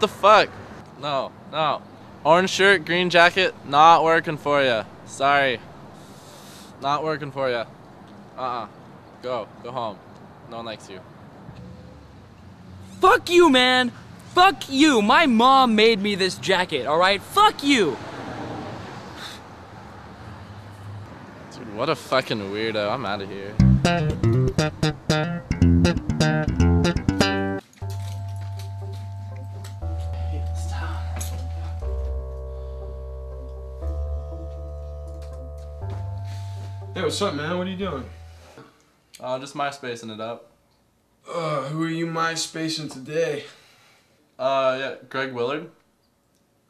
the fuck? No, no. Orange shirt, green jacket, not working for you. Sorry. Not working for you. Uh-uh. Go. Go home. No one likes you. Fuck you, man! Fuck you! My mom made me this jacket, alright? Fuck you! Dude, what a fucking weirdo. I'm out of here. Hey, what's up, man? What are you doing? Uh, just MySpacing it up. Uh, who are you MySpacing today? Uh, yeah, Greg Willard.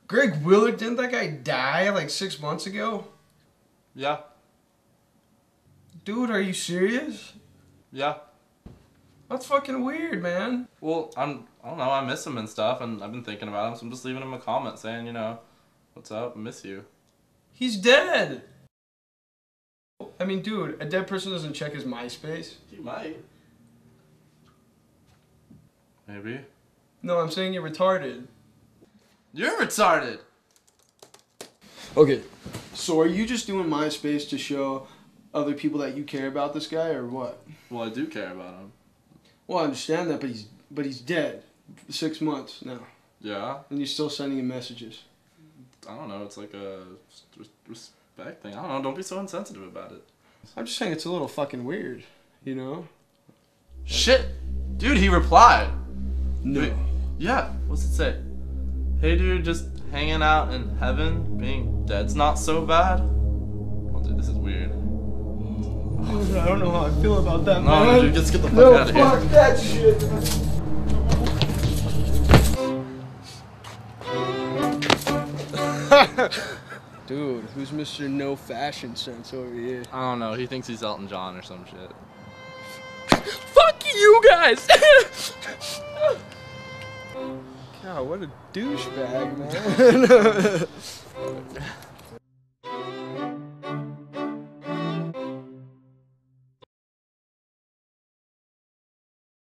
Greg Willard, didn't that guy die like six months ago? Yeah, Dude, are you serious? yeah. That's fucking weird, man. Well, I'm, I don't know, I miss him and stuff, and I've been thinking about him, so I'm just leaving him a comment saying, you know, what's up, miss you. He's dead. I mean, dude, a dead person doesn't check his MySpace. He might. Maybe. No, I'm saying you're retarded. You're retarded! Okay, so are you just doing MySpace to show other people that you care about this guy, or what? Well, I do care about him. Well, I understand that, but he's but he's dead. Six months now, Yeah, and you're still sending him messages. I don't know, it's like a respect thing. I don't know, don't be so insensitive about it. I'm just saying it's a little fucking weird, you know? Shit! Dude, he replied! No. Wait, yeah, what's it say? Hey dude, just hanging out in heaven, being dead's not so bad? Oh dude, this is weird. I don't know how I feel about that, No, man. dude, just get the fuck no, out of here. fuck that shit. Dude, who's Mr. No Fashion Sense over here? I don't know, he thinks he's Elton John or some shit. Fuck you guys! God, what a douchebag, man.